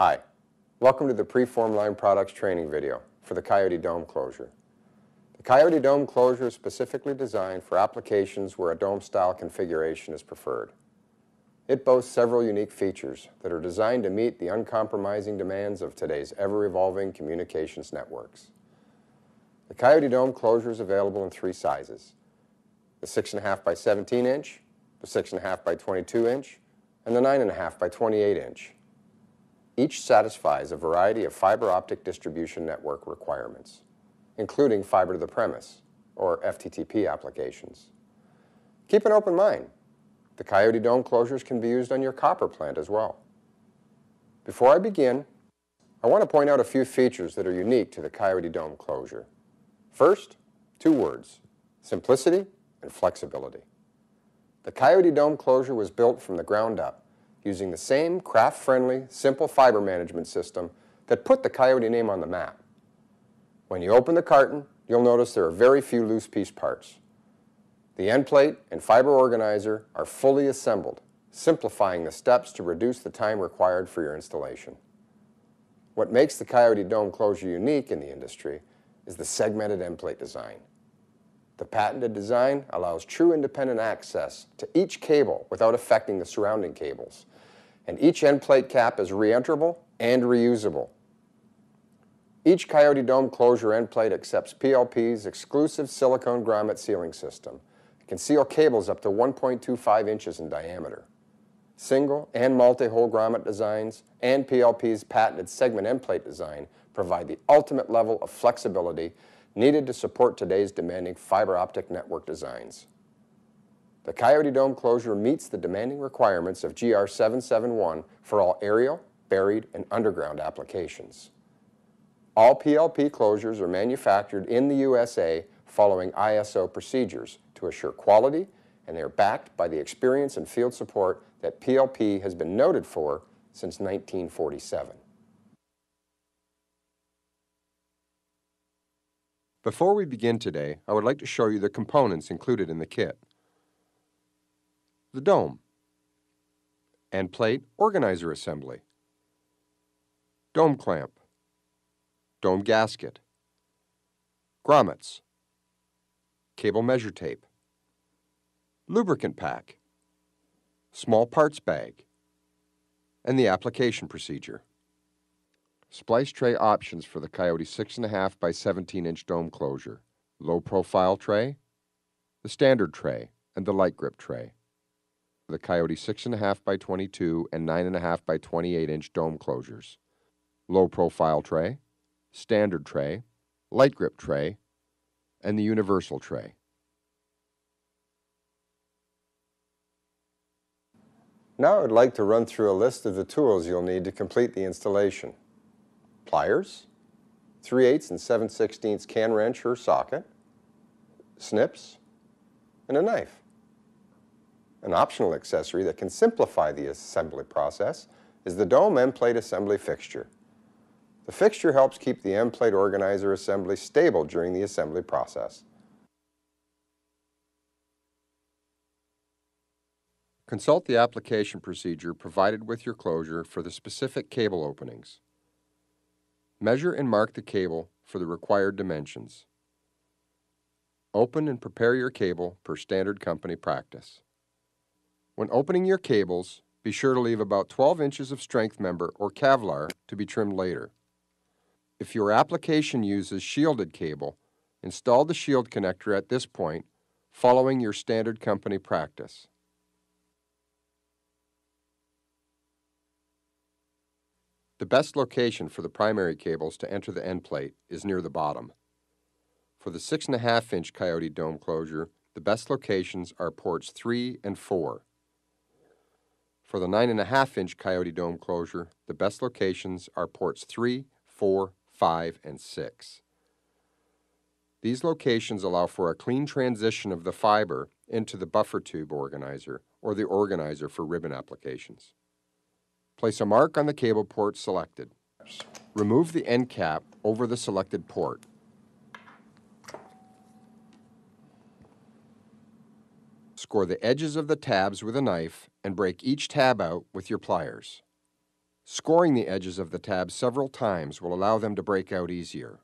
Hi, welcome to the Preformed Line Products training video for the Coyote Dome closure. The Coyote Dome closure is specifically designed for applications where a dome-style configuration is preferred. It boasts several unique features that are designed to meet the uncompromising demands of today's ever-evolving communications networks. The Coyote Dome closure is available in three sizes, the 6.5 by 17 inch, the 6.5 by 22 inch, and the 9.5 by 28 inch. Each satisfies a variety of fiber optic distribution network requirements, including fiber to the premise, or FTTP applications. Keep an open mind. The Coyote Dome closures can be used on your copper plant as well. Before I begin, I want to point out a few features that are unique to the Coyote Dome closure. First, two words, simplicity and flexibility. The Coyote Dome closure was built from the ground up using the same craft-friendly, simple fiber management system that put the Coyote name on the map. When you open the carton, you'll notice there are very few loose piece parts. The end plate and fiber organizer are fully assembled, simplifying the steps to reduce the time required for your installation. What makes the Coyote Dome closure unique in the industry is the segmented end plate design. The patented design allows true independent access to each cable without affecting the surrounding cables, and each end plate cap is reenterable and reusable. Each Coyote Dome closure end plate accepts PLP's exclusive silicone grommet sealing system. It can seal cables up to 1.25 inches in diameter. Single and multi-hole grommet designs and PLP's patented segment end plate design provide the ultimate level of flexibility needed to support today's demanding fiber optic network designs. The Coyote Dome closure meets the demanding requirements of GR 771 for all aerial, buried, and underground applications. All PLP closures are manufactured in the USA following ISO procedures to assure quality, and they are backed by the experience and field support that PLP has been noted for since 1947. Before we begin today, I would like to show you the components included in the kit. The dome, end plate organizer assembly, dome clamp, dome gasket, grommets, cable measure tape, lubricant pack, small parts bag, and the application procedure. Splice tray options for the Coyote 6.5 by 17 inch dome closure. Low profile tray, the standard tray, and the light grip tray. The Coyote 6.5 by 22 and 9.5 by 28 inch dome closures. Low profile tray, standard tray, light grip tray, and the universal tray. Now I'd like to run through a list of the tools you'll need to complete the installation pliers, 3 8 and 7 16 can wrench or socket, snips, and a knife. An optional accessory that can simplify the assembly process is the dome end plate assembly fixture. The fixture helps keep the end plate organizer assembly stable during the assembly process. Consult the application procedure provided with your closure for the specific cable openings. Measure and mark the cable for the required dimensions. Open and prepare your cable per standard company practice. When opening your cables, be sure to leave about 12 inches of strength member or Kevlar to be trimmed later. If your application uses shielded cable, install the shield connector at this point following your standard company practice. The best location for the primary cables to enter the end plate is near the bottom. For the 6.5 inch Coyote dome closure, the best locations are ports 3 and 4. For the 9.5 inch Coyote dome closure, the best locations are ports 3, 4, 5, and 6. These locations allow for a clean transition of the fiber into the buffer tube organizer or the organizer for ribbon applications. Place a mark on the cable port selected. Remove the end cap over the selected port. Score the edges of the tabs with a knife and break each tab out with your pliers. Scoring the edges of the tabs several times will allow them to break out easier.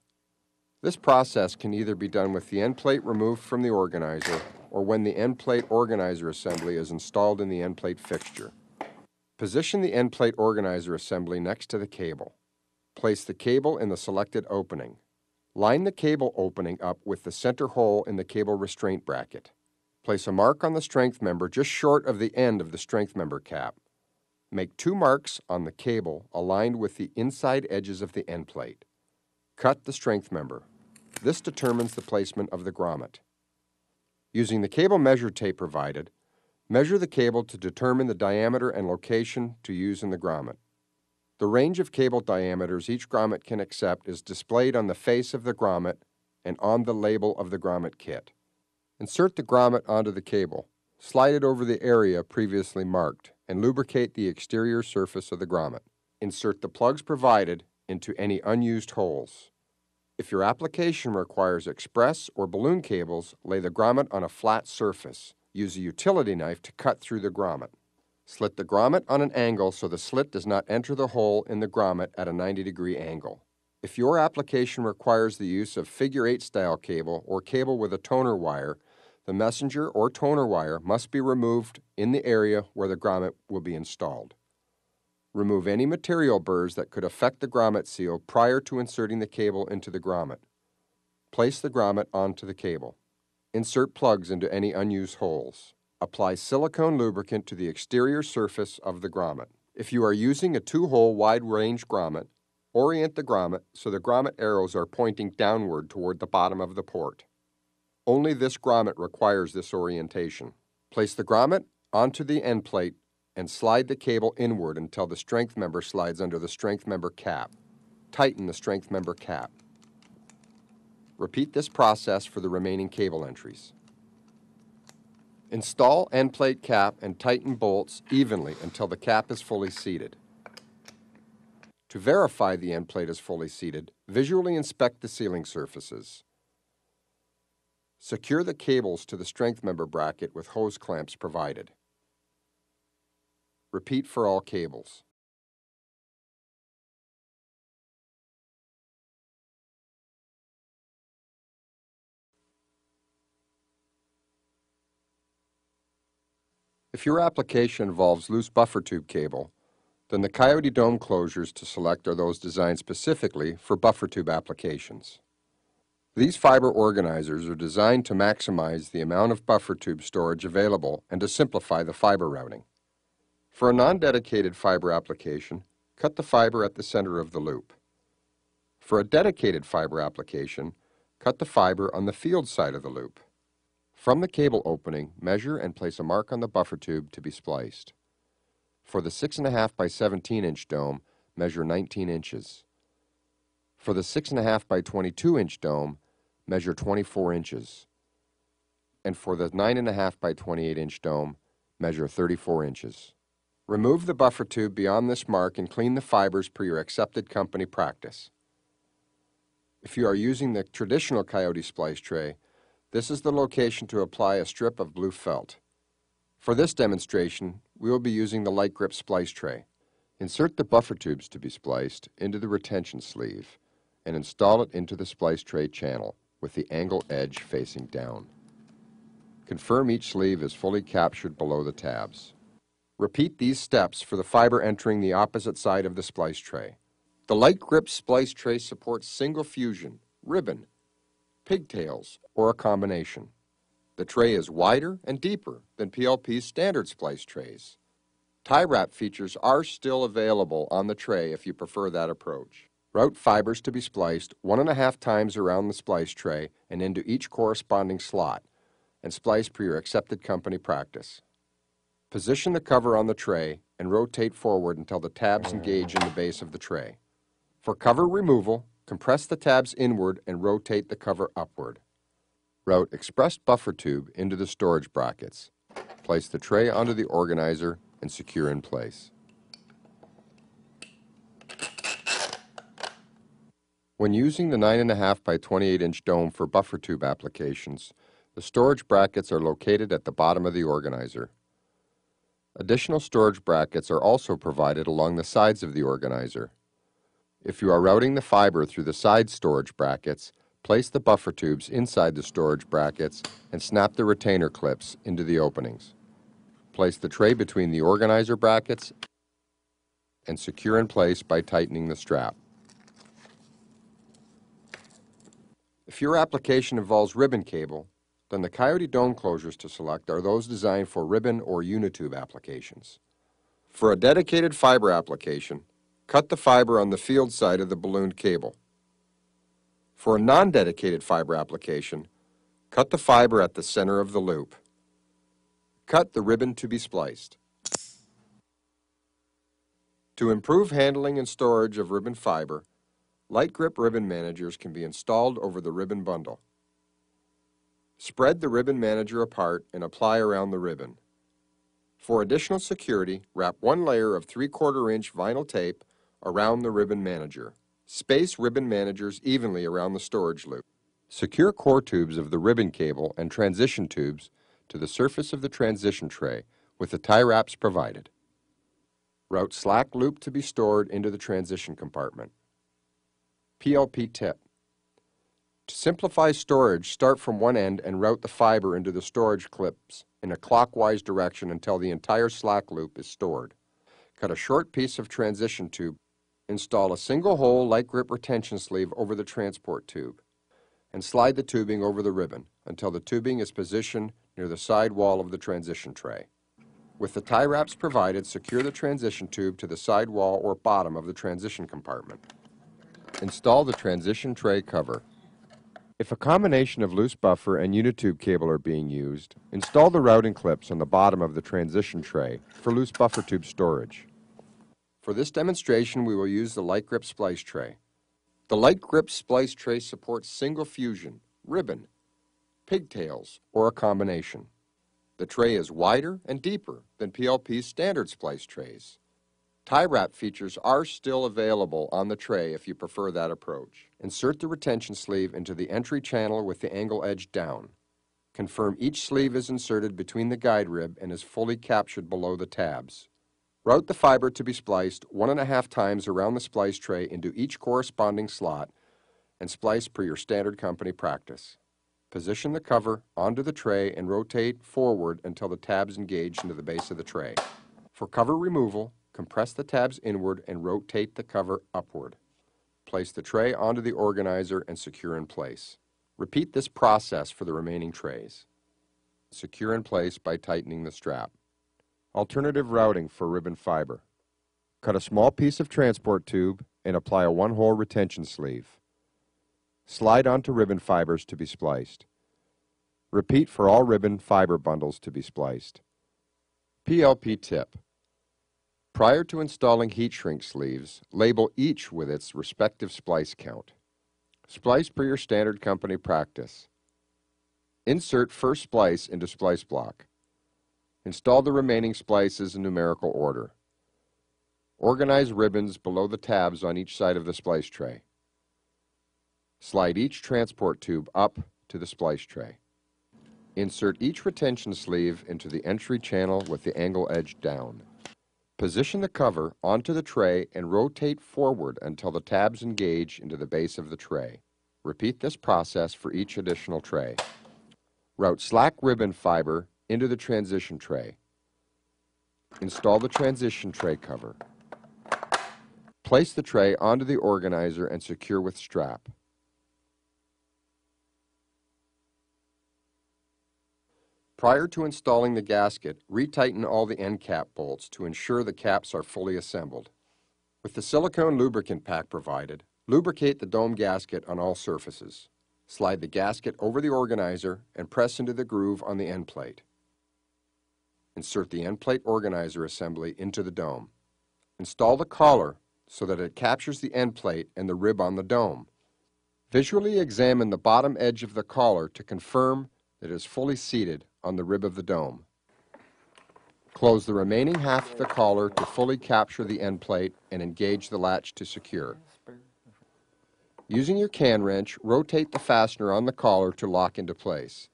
This process can either be done with the end plate removed from the organizer or when the end plate organizer assembly is installed in the end plate fixture. Position the end plate organizer assembly next to the cable. Place the cable in the selected opening. Line the cable opening up with the center hole in the cable restraint bracket. Place a mark on the strength member just short of the end of the strength member cap. Make two marks on the cable aligned with the inside edges of the end plate. Cut the strength member. This determines the placement of the grommet. Using the cable measure tape provided, Measure the cable to determine the diameter and location to use in the grommet. The range of cable diameters each grommet can accept is displayed on the face of the grommet and on the label of the grommet kit. Insert the grommet onto the cable, slide it over the area previously marked, and lubricate the exterior surface of the grommet. Insert the plugs provided into any unused holes. If your application requires express or balloon cables, lay the grommet on a flat surface. Use a utility knife to cut through the grommet. Slit the grommet on an angle so the slit does not enter the hole in the grommet at a 90 degree angle. If your application requires the use of figure 8 style cable or cable with a toner wire, the messenger or toner wire must be removed in the area where the grommet will be installed. Remove any material burrs that could affect the grommet seal prior to inserting the cable into the grommet. Place the grommet onto the cable. Insert plugs into any unused holes. Apply silicone lubricant to the exterior surface of the grommet. If you are using a two-hole wide-range grommet, orient the grommet so the grommet arrows are pointing downward toward the bottom of the port. Only this grommet requires this orientation. Place the grommet onto the end plate and slide the cable inward until the strength member slides under the strength member cap. Tighten the strength member cap. Repeat this process for the remaining cable entries. Install end plate cap and tighten bolts evenly until the cap is fully seated. To verify the end plate is fully seated, visually inspect the sealing surfaces. Secure the cables to the strength member bracket with hose clamps provided. Repeat for all cables. If your application involves loose buffer tube cable, then the Coyote Dome closures to select are those designed specifically for buffer tube applications. These fiber organizers are designed to maximize the amount of buffer tube storage available and to simplify the fiber routing. For a non-dedicated fiber application, cut the fiber at the center of the loop. For a dedicated fiber application, cut the fiber on the field side of the loop. From the cable opening, measure and place a mark on the buffer tube to be spliced. For the 6.5 by 17 inch dome, measure 19 inches. For the 6.5 by 22 inch dome, measure 24 inches. And for the 9.5 by 28 inch dome, measure 34 inches. Remove the buffer tube beyond this mark and clean the fibers per your accepted company practice. If you are using the traditional Coyote splice tray, this is the location to apply a strip of blue felt. For this demonstration, we will be using the light grip splice tray. Insert the buffer tubes to be spliced into the retention sleeve and install it into the splice tray channel with the angle edge facing down. Confirm each sleeve is fully captured below the tabs. Repeat these steps for the fiber entering the opposite side of the splice tray. The light grip splice tray supports single fusion, ribbon, pigtails, or a combination. The tray is wider and deeper than PLP's standard splice trays. Tie wrap features are still available on the tray if you prefer that approach. Route fibers to be spliced one and a half times around the splice tray and into each corresponding slot, and splice per your accepted company practice. Position the cover on the tray and rotate forward until the tabs engage in the base of the tray. For cover removal, Compress the tabs inward and rotate the cover upward. Route expressed buffer tube into the storage brackets. Place the tray onto the organizer and secure in place. When using the 9.5 by 28 inch dome for buffer tube applications, the storage brackets are located at the bottom of the organizer. Additional storage brackets are also provided along the sides of the organizer. If you are routing the fiber through the side storage brackets, place the buffer tubes inside the storage brackets and snap the retainer clips into the openings. Place the tray between the organizer brackets and secure in place by tightening the strap. If your application involves ribbon cable, then the Coyote dome closures to select are those designed for ribbon or unitube applications. For a dedicated fiber application, cut the fiber on the field side of the ballooned cable. For a non-dedicated fiber application, cut the fiber at the center of the loop. Cut the ribbon to be spliced. To improve handling and storage of ribbon fiber, light grip ribbon managers can be installed over the ribbon bundle. Spread the ribbon manager apart and apply around the ribbon. For additional security, wrap one layer of 3 quarter inch vinyl tape around the ribbon manager. Space ribbon managers evenly around the storage loop. Secure core tubes of the ribbon cable and transition tubes to the surface of the transition tray with the tie wraps provided. Route slack loop to be stored into the transition compartment. PLP tip. To simplify storage, start from one end and route the fiber into the storage clips in a clockwise direction until the entire slack loop is stored. Cut a short piece of transition tube. Install a single hole light grip retention sleeve over the transport tube and slide the tubing over the ribbon until the tubing is positioned near the side wall of the transition tray. With the tie wraps provided, secure the transition tube to the side wall or bottom of the transition compartment. Install the transition tray cover. If a combination of loose buffer and unitube cable are being used, install the routing clips on the bottom of the transition tray for loose buffer tube storage. For this demonstration, we will use the Light Grip Splice Tray. The Light Grip Splice Tray supports single fusion, ribbon, pigtails, or a combination. The tray is wider and deeper than PLP's standard splice trays. Tie wrap features are still available on the tray if you prefer that approach. Insert the retention sleeve into the entry channel with the angle edge down. Confirm each sleeve is inserted between the guide rib and is fully captured below the tabs. Route the fiber to be spliced one and a half times around the splice tray into each corresponding slot and splice per your standard company practice. Position the cover onto the tray and rotate forward until the tabs engage into the base of the tray. For cover removal, Compress the tabs inward and rotate the cover upward. Place the tray onto the organizer and secure in place. Repeat this process for the remaining trays. Secure in place by tightening the strap. Alternative routing for ribbon fiber. Cut a small piece of transport tube and apply a one-hole retention sleeve. Slide onto ribbon fibers to be spliced. Repeat for all ribbon fiber bundles to be spliced. PLP tip. Prior to installing heat shrink sleeves, label each with its respective splice count. Splice per your standard company practice. Insert first splice into splice block. Install the remaining splices in numerical order. Organize ribbons below the tabs on each side of the splice tray. Slide each transport tube up to the splice tray. Insert each retention sleeve into the entry channel with the angle edge down. Position the cover onto the tray and rotate forward until the tabs engage into the base of the tray. Repeat this process for each additional tray. Route slack ribbon fiber into the transition tray. Install the transition tray cover. Place the tray onto the organizer and secure with strap. Prior to installing the gasket, retighten all the end cap bolts to ensure the caps are fully assembled. With the silicone lubricant pack provided, lubricate the dome gasket on all surfaces. Slide the gasket over the organizer and press into the groove on the end plate. Insert the end plate organizer assembly into the dome. Install the collar so that it captures the end plate and the rib on the dome. Visually examine the bottom edge of the collar to confirm that it is fully seated on the rib of the dome. Close the remaining half of the collar to fully capture the end plate and engage the latch to secure. Using your can wrench, rotate the fastener on the collar to lock into place.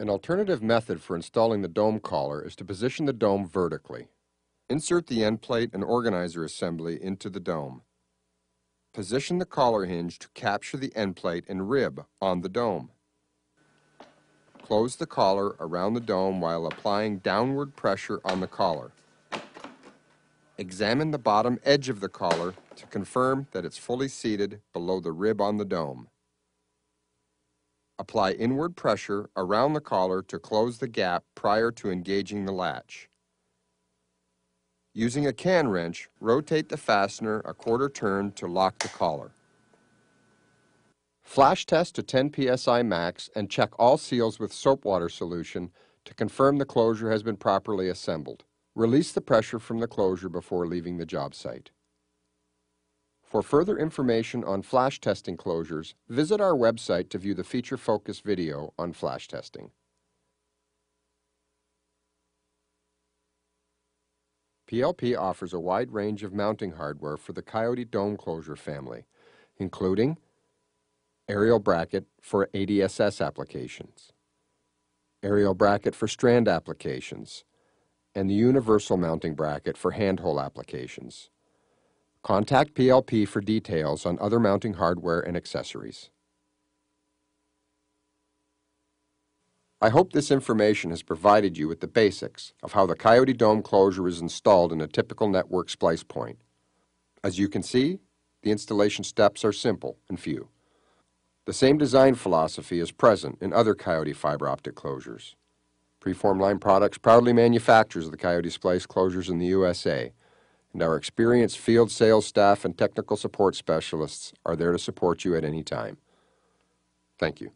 An alternative method for installing the dome collar is to position the dome vertically. Insert the end plate and organizer assembly into the dome. Position the collar hinge to capture the end plate and rib on the dome. Close the collar around the dome while applying downward pressure on the collar. Examine the bottom edge of the collar to confirm that it's fully seated below the rib on the dome. Apply inward pressure around the collar to close the gap prior to engaging the latch. Using a can wrench, rotate the fastener a quarter turn to lock the collar. Flash test to 10 psi max and check all seals with soap water solution to confirm the closure has been properly assembled. Release the pressure from the closure before leaving the job site. For further information on flash testing closures, visit our website to view the feature focus video on flash testing. PLP offers a wide range of mounting hardware for the Coyote dome closure family, including aerial bracket for ADSS applications, aerial bracket for strand applications, and the universal mounting bracket for handhole applications. Contact PLP for details on other mounting hardware and accessories. I hope this information has provided you with the basics of how the Coyote Dome closure is installed in a typical network splice point. As you can see, the installation steps are simple and few. The same design philosophy is present in other Coyote fiber optic closures. Preformed Line Products proudly manufactures the Coyote Splice closures in the USA, and our experienced field sales staff and technical support specialists are there to support you at any time. Thank you.